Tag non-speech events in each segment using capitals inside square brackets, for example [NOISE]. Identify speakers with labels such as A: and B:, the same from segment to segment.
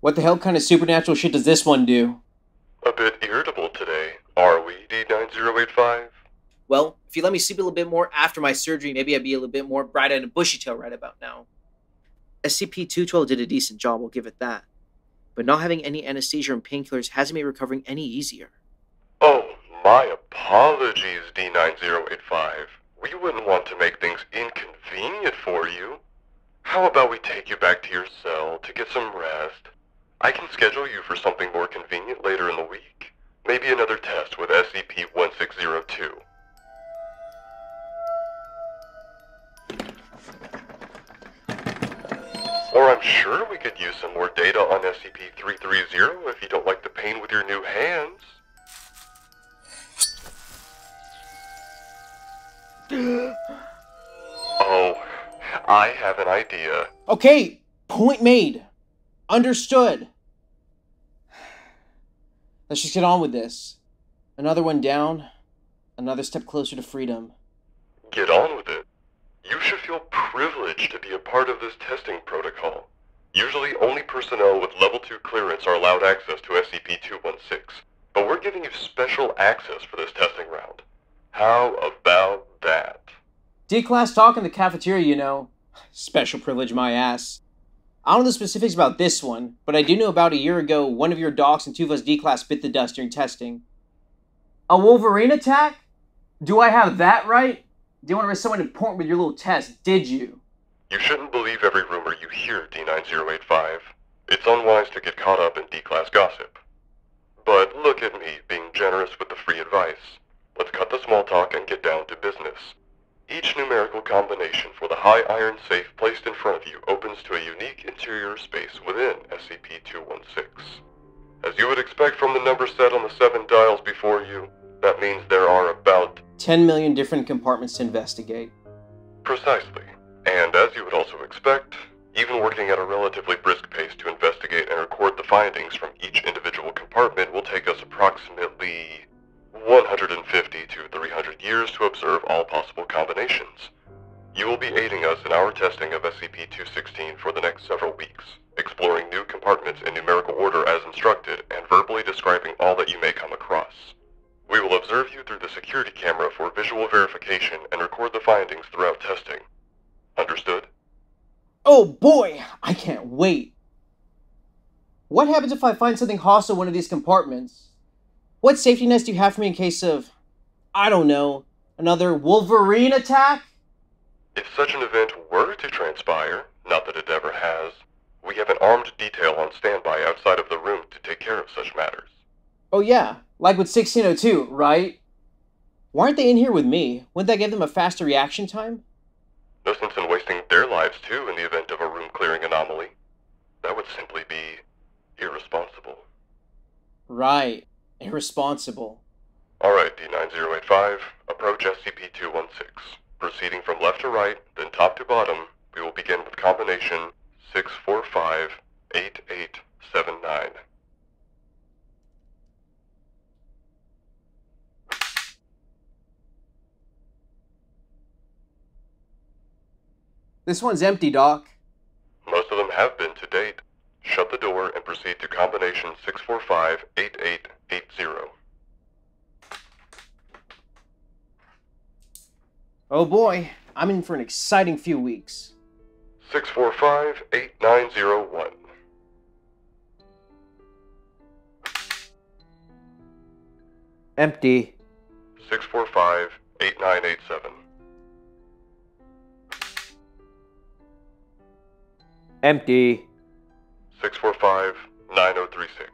A: What the hell kind of supernatural shit does this one do?
B: A bit irritable today, are we, D9085?
A: Well, if you let me sleep a little bit more after my surgery, maybe I'd be a little bit more bright eyed and bushy tail right about now. SCP 212 did a decent job, we'll give it that. But not having any anesthesia and painkillers hasn't made recovering any easier.
B: Oh, my apologies, D9085. We wouldn't want to make things inconvenient for you. How about we take you back to your cell to get some rest? I can schedule you for something more convenient later in the week. Maybe another test with SCP-1602. Or I'm sure we could use some more data on SCP-330 if you don't like the pain with your new hands. oh, I have an idea.
A: Okay, point made. Understood. Let's just get on with this. Another one down, another step closer to freedom.
B: Get on with it. You should feel privileged to be a part of this testing protocol. Usually only personnel with level 2 clearance are allowed access to SCP-216, but we're giving you special access for this testing round. How about that?
A: D-class talk in the cafeteria, you know. Special privilege my ass. I don't know the specifics about this one, but I do know about a year ago one of your docs in Tuva's D-class bit the dust during testing. A Wolverine attack? Do I have that right? Didn't want to risk someone important with your little test, did you?
B: You shouldn't believe every rumor you hear, D9085. It's unwise to get caught up in D-class gossip. But look at me, being generous with the free advice. Let's cut the small talk and get down to business. Each numerical combination for the high iron safe placed in front of you opens to a unique interior space within SCP-216. As you would expect from the number set on the seven dials before you, that means there are about
A: 10 million different compartments to investigate.
B: Precisely. And as you would also expect, even working at a relatively brisk pace to investigate and record the findings from each individual compartment will take us approximately 150 to 300 years to observe all possible combinations. You will be aiding us in our testing of SCP-216 for the next several weeks, exploring new compartments in numerical order as instructed and verbally describing all that you may come across. We will observe you through the security camera for visual verification and record the findings throughout testing. Understood?
A: Oh boy, I can't wait. What happens if I find something hostile in one of these compartments? What safety nets do you have for me in case of, I don't know, another Wolverine attack?
B: If such an event were to transpire, not that it ever has, we have an armed detail on standby outside of the room to take care of such matters.
A: Oh yeah, like with 1602, right? Why aren't they in here with me? Wouldn't that give them a faster reaction time?
B: No sense in wasting their lives too in the event of a room clearing anomaly. That would simply be irresponsible.
A: Right. Irresponsible.
B: Alright, D9085, approach SCP-216. Proceeding from left to right, then top to bottom, we will begin with combination 6458879.
A: This one's empty, Doc.
B: Most of them have been to date. Shut the door and proceed to combination 6458880.
A: Oh boy, I'm in for an exciting few weeks.
B: 6458901.
A: Empty.
B: 6458987.
A: Empty.
B: 6459036.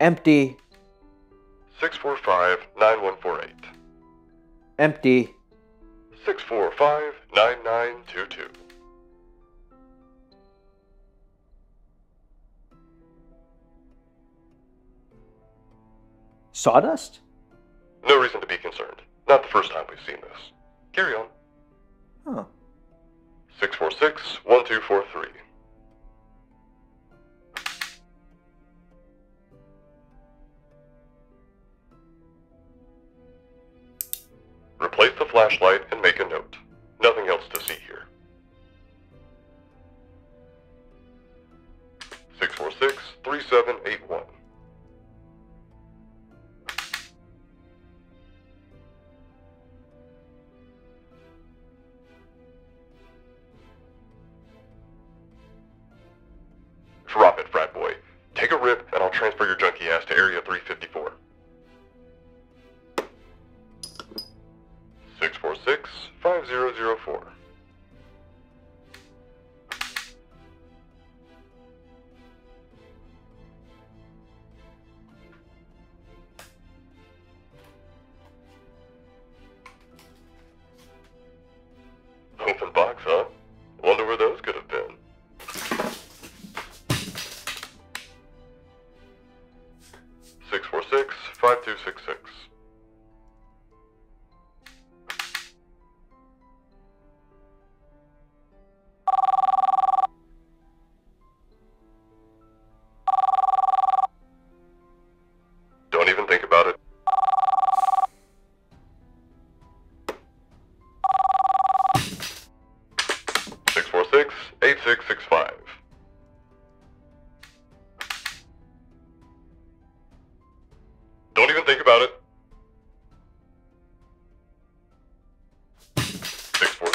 A: Empty.
B: 6459148.
A: Empty.
B: 6459922.
A: Sawdust?
B: No reason to be concerned. Not the first time we've seen this. Carry on.
A: Huh.
B: 646 1243. flashlight and make a note. Nothing else to see here. 646-3781.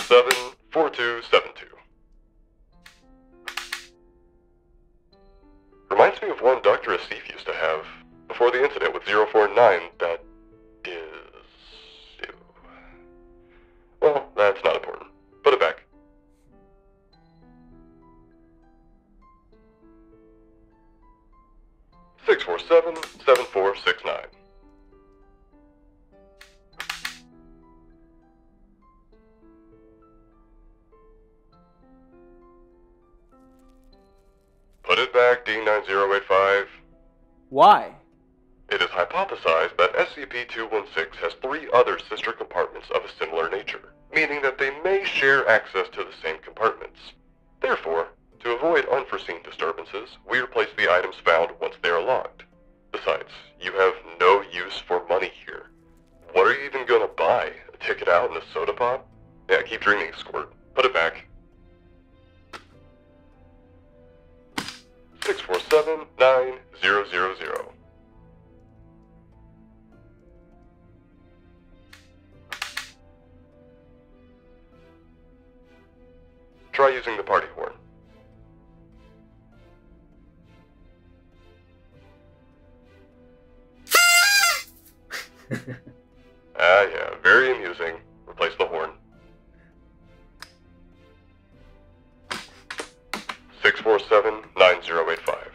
B: Seven four two seven two. Reminds me of one Dr. Asif used to have before the incident with 049 that is... Well, that's not important. Put it back. Six four seven seven four six nine.
A: Why?
B: It is hypothesized that SCP-216 has three other sister compartments of a similar nature, meaning that they may share access to the same compartments. Therefore, to avoid unforeseen disturbances, we replace the items found once they are locked. Besides, you have no use for money here. What are you even gonna buy? A ticket out and a soda pop? Yeah, keep dreaming, Squirt. Put it back. 647-9000. [LAUGHS] Ah, yeah, very amusing. Replace the horn. Six four seven nine zero eight five.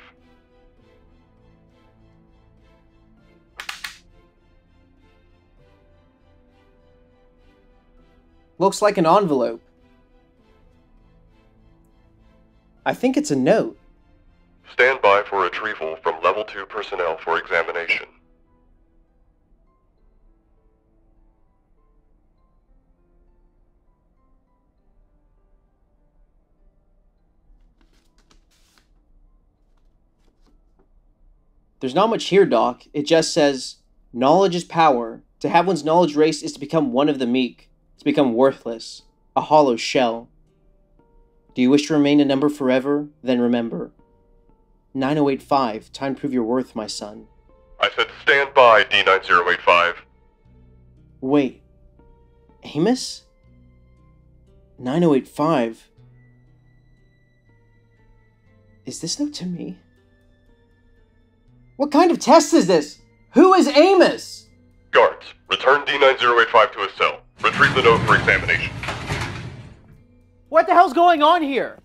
A: Looks like an envelope. I think it's a note.
B: Stand by for retrieval from level two personnel for examination.
A: There's not much here, Doc. It just says, Knowledge is power. To have one's knowledge raised is to become one of the meek, to become worthless, a hollow shell. Do you wish to remain a number forever? Then remember. 9085, time to prove your worth, my son.
B: I said stand by, D9085.
A: Wait. Amos? 9085. Is this note to me? What kind of test is this? Who is Amos?
B: Guards, return D9085 to his cell. Retrieve the note for examination.
A: What the hell's going on here?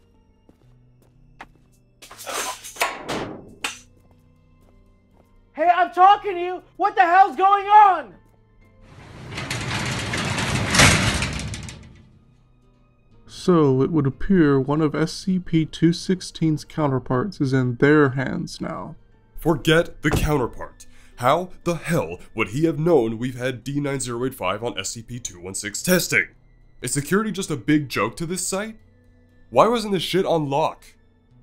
A: Hey, I'm talking to you! What the hell's going on?
C: So it would appear one of SCP-216's counterparts is in their hands now.
D: Forget the counterpart. How the hell would he have known we've had D9085 on SCP-216 testing? Is security just a big joke to this site? Why wasn't this shit on lock?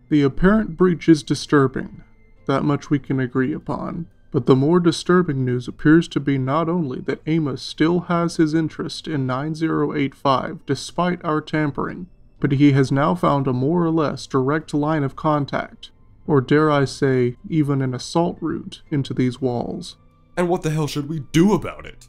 C: The apparent breach is disturbing. That much we can agree upon. But the more disturbing news appears to be not only that Amos still has his interest in 9085 despite our tampering, but he has now found a more or less direct line of contact or dare I say, even an assault route into these walls.
B: And what the hell should we do about it?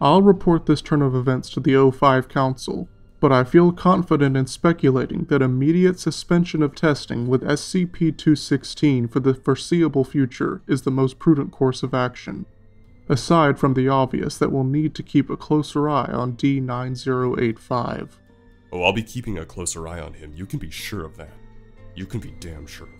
C: I'll report this turn of events to the O5 Council, but I feel confident in speculating that immediate suspension of testing with SCP 216 for the foreseeable future is the most prudent course of action. Aside from the obvious that we'll need to keep a closer eye on D9085.
B: Oh, I'll be keeping a closer eye on him. You can be sure of that. You can be damn sure of that.